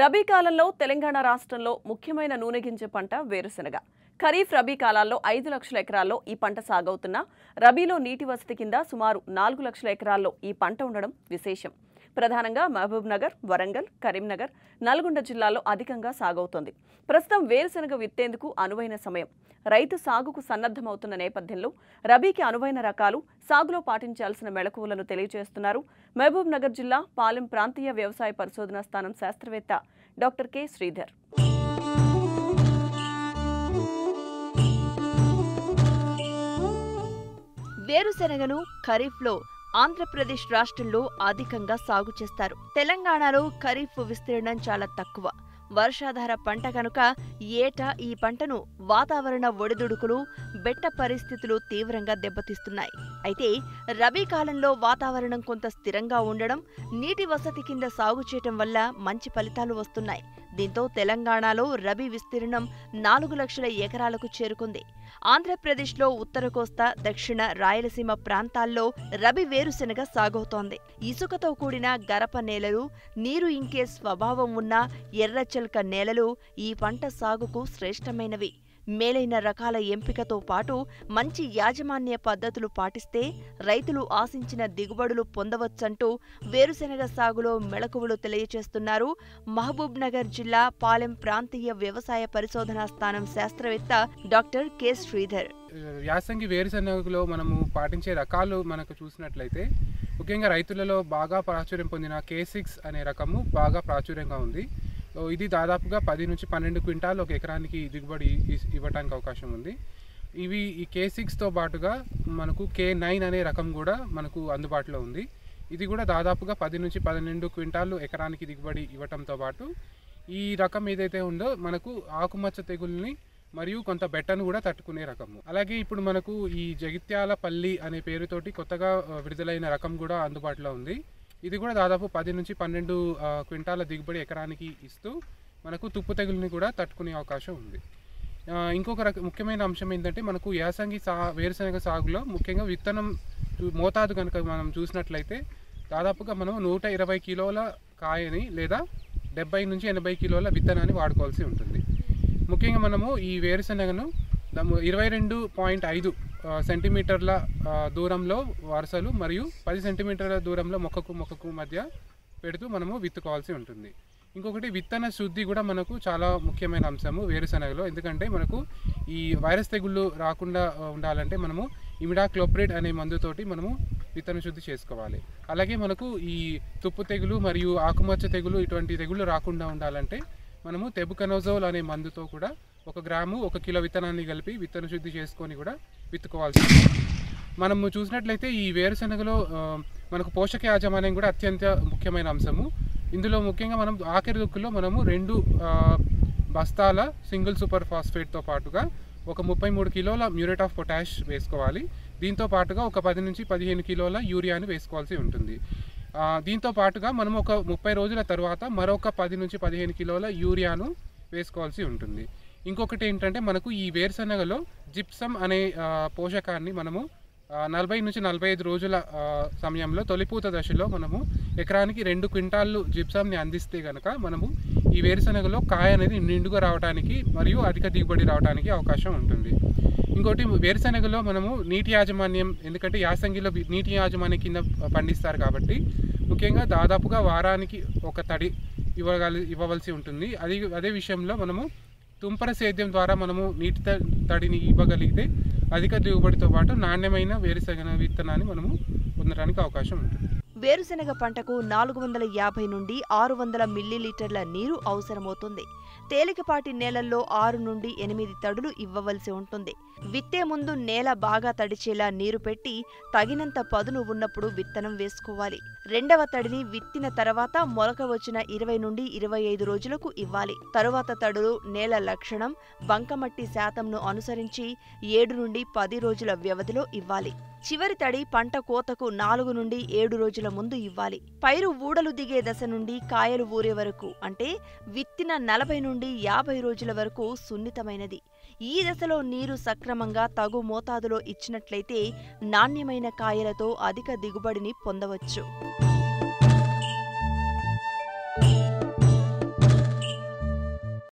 రబీ కాలంలో తెలంగాణ రాష్ట్రంలో ముఖ్యమైన నూనె గింజ పంట వేరుశెనగ. ఖరీఫ్ రబీ కాలాల్లో ఐదు లక్షల ఎకరాల్లో ఈ పంట సాగవుతున్నా రబీలో నీటి వసతి కింద సుమారు నాలుగు లక్షల ఎకరాల్లో ఈ పంట ఉండడం విశేషం. ప్రధానంగా మహబూబ్ నగర్ వరంగల్ కరీంనగర్ నల్గొండ జిల్లాలో అధికంగా సాగవుతోంది. ప్రస్తుతం వేరుశెనగ విత్తేందుకు అనువైన సమయం. రైతు సాగుకు సన్నద్ధమవుతున్న నేపథ్యంలో రబీకి అనువైన రకాలు సాగులో పాటించాల్సిన మెళకువలను తెలియజేస్తున్నారు మహబూబ్ నగర్ జిల్లా పాలెం ప్రాంతీయ వ్యవసాయ పరిశోధనా స్థానం శాస్త్రవేత్త డాక్టర్ కె. శ్రీధర్. వేరుశెనగను ఖరీఫ్లో ఆంధ్రప్రదేశ్ రాష్ట్రంలో అధికంగా సాగు చేస్తారు. తెలంగాణలో ఖరీఫ్ విస్తీర్ణం చాలా తక్కువ. వర్షాధార పంట కనుక ఏటా ఈ పంటను వాతావరణ ఒడిదుడుకులు బెట్ట పరిస్థితులు తీవ్రంగా దెబ్బతీస్తున్నాయి. అయితే రబీ కాలంలో వాతావరణం కొంత స్థిరంగా ఉండడం నీటి వసతి కింద సాగు చేయటం వల్ల మంచి ఫలితాలు వస్తున్నాయి. దీంతో తెలంగాణలో రబీ విస్తీర్ణం నాలుగు లక్షల ఎకరాలకు చేరుకుంది. ఆంధ్రప్రదేశ్లో ఉత్తర కోస్తా దక్షిణ రాయలసీమ ప్రాంతాల్లో రబీ వేరుశెనగ సాగవుతోంది. ఇసుకతో కూడిన గరప నేలలు నీరు ఇంకే స్వభావం ఉన్న ఎర్రచెల్క నేలలు ఈ పంట సాగుకు శ్రేష్టమైనవి. మేలైన రకాల ఎంపికతో పాటు మంచి యాజమాన్య పద్ధతులు పాటిస్తే రైతులు ఆశించిన దిగుబడులు పొందవచ్చంటూ వేరుశెనగ సాగులో మెళకువలు తెలియజేస్తున్నారు. మహబూబ్ నగర్ జిల్లా పాలెం ప్రాంతీయ వ్యవసాయ పరిశోధనా స్థానం శాస్త్రవేత్త డాక్టర్ కె. శ్రీధర్. యాసంగి వేరుశెనగలో మనము పాటించే రకాలు మనకు చూసినట్లయితే ముఖ్యంగా రైతులలో బాగా ప్రాచుర్యం పొందిన కే సిక్స్ అనే రకము బాగా ప్రాచుర్యంగా ఉంది. ఇది దాదాపుగా పది నుంచి పన్నెండు క్వింటాల్ ఒక ఎకరానికి దిగుబడి ఇవ్వడానికి అవకాశం ఉంది. ఇవి ఈ కే సిక్స్తో పాటుగా మనకు కే నైన్ అనే రకం కూడా మనకు అందుబాటులో ఉంది. ఇది కూడా దాదాపుగా పది నుంచి పన్నెండు క్వింటాలు ఎకరానికి దిగుబడి ఇవ్వటంతో పాటు ఈ రకం ఏదైతే ఉందో మనకు ఆకుమచ్చ తెగుల్ని మరియు కొంత బెట్టను కూడా తట్టుకునే రకము. అలాగే ఇప్పుడు మనకు ఈ జగిత్యాల పల్లి అనే పేరుతోటి కొత్తగా విడుదలైన రకం కూడా అందుబాటులో ఉంది. ఇది కూడా దాదాపు పది నుంచి పన్నెండు క్వింటాల దిగుబడి ఎకరానికి ఇస్తూ మనకు తుప్పు తెగులని కూడా తట్టుకునే అవకాశం ఉంది. ఇంకొక రక ముఖ్యమైన అంశం ఏంటంటే మనకు యాసంగి సా వేరుశనగ సాగులో ముఖ్యంగా విత్తనం మోతాదు కనుక మనం చూసినట్లయితే దాదాపుగా మనం నూట ఇరవై కిలోల కాయని లేదా డెబ్బై నుంచి ఎనభై కిలోల విత్తనాన్ని వాడుకోవాల్సి ఉంటుంది. ముఖ్యంగా మనము ఈ వేరుశనగను ఇరవై రెండు పాయింట్ ఐదు సెంటీమీటర్ల దూరంలో వరుసలు మరియు పది సెంటీమీటర్ల దూరంలో మొక్కకు మొక్కకు మధ్య పెడుతూ మనము విత్తుకోవాల్సి ఉంటుంది. ఇంకొకటి విత్తన శుద్ధి కూడా మనకు చాలా ముఖ్యమైన అంశము వేరుశనగలో. ఎందుకంటే మనకు ఈ వైరస్ తెగుళ్ళు రాకుండా ఉండాలంటే మనము ఇమిడాక్లోప్రిడ్ అనే మందుతోటి మనము విత్తన శుద్ధి చేసుకోవాలి. అలాగే మనకు ఈ తుప్పు తెగులు మరియు ఆకుమచ్చ తెగులు ఇటువంటి తెగుళ్ళు రాకుండా ఉండాలంటే మనము తెబుకనోజోల్ అనే మందుతో కూడా ఒక గ్రాము ఒక కిలో విత్తనాన్ని కలిపి విత్తన శుద్ధి చేసుకొని కూడా విత్తుకోవాల్సి ఉంటుంది. మనము చూసినట్లయితే ఈ వేరుశనగలో మనకు పోషక యాజమాన్యం కూడా అత్యంత ముఖ్యమైన అంశము. ఇందులో ముఖ్యంగా మనం ఆఖరి దుక్కులో మనము రెండు బస్తాల సింగిల్ సూపర్ ఫాస్ఫేట్తో పాటుగా ఒక ముప్పై మూడు కిలోల మ్యూరేట్ ఆఫ్ పొటాష్ వేసుకోవాలి. దీంతో పాటుగా ఒక పది నుంచి పదిహేను కిలోల యూరియాను వేసుకోవాల్సి ఉంటుంది. దీంతో పాటుగా మనం ఒక ముప్పై రోజుల తర్వాత మరొక పది నుంచి పదిహేను కిలోల యూరియాను వేసుకోవాల్సి ఉంటుంది. ఇంకొకటి ఏంటంటే మనకు ఈ వేరుశనగలో జిప్సమ్ అనే పోషకాన్ని మనము నలభై నుంచి నలభై ఐదు రోజుల సమయంలో తొలిపూత దశలో మనము ఎకరానికి రెండు క్వింటాళ్ళు జిప్సమ్ని అందిస్తే కనుక మనము ఈ వేరుశనగలో కాయ అనేది నిండుగా రావడానికి మరియు అధిక దిగుబడి రావడానికి అవకాశం ఉంటుంది. ఇంకోటి వేరుశనగలో మనము నీటి యాజమాన్యం ఎందుకంటే యాసంగిలో నీటి యాజమాన్యం కింద పండిస్తారు కాబట్టి ముఖ్యంగా దాదాపుగా వారానికి ఒక తడి ఇవ్వగలి ఇవ్వవలసి ఉంటుంది. అది అదే విషయంలో మనము తుంపర సేద్యం ద్వారా మనము నీటి తడిని ఇవ్వగలిగితే అధిక దిగుబడితో పాటు నాణ్యమైన వేరుశెనగ విత్తనాన్ని మనము పొందడానికి అవకాశం ఉంటుంది. వేరుశెనగ పంటకు నాలుగు వందల యాభై నుండి ఆరు వందల మిల్లీలీటర్ల నీరు అవసరమవుతుంది. తేలికపాటి నేలల్లో ఆరు నుండి ఎనిమిది తడులు ఇవ్వవలసి ఉంటుంది. విత్తే ముందు నేల బాగా తడిచేలా నీరు పెట్టి తగినంత పదును ఉన్నప్పుడు విత్తనం వేసుకోవాలి. రెండవ తడిని విత్తిన తర్వాత మొలక వచ్చిన ఇరవై నుండి ఇరవై ఐదు రోజులకు ఇవ్వాలి. తరువాత తడులు నేల లక్షణం బంకమట్టి శాతంను అనుసరించి ఏడు నుండి పది రోజుల వ్యవధిలో ఇవ్వాలి. చివరి తడి పంట కోతకు నాలుగు నుండి ఏడు రోజుల ముందు ఇవ్వాలి. పైరు ఊడలు దిగే దశ నుండి కాయలు ఊరే వరకు అంటే విత్తిన నలభై నుండి యాభై రోజుల వరకు సున్నితమైనది. ఈ దశలో నీరు సక్రమంగా తగు మోతాదులో ఇచ్చినట్లయితే నాణ్యమైన కాయలతో అధిక దిగుబడిని పొందవచ్చు.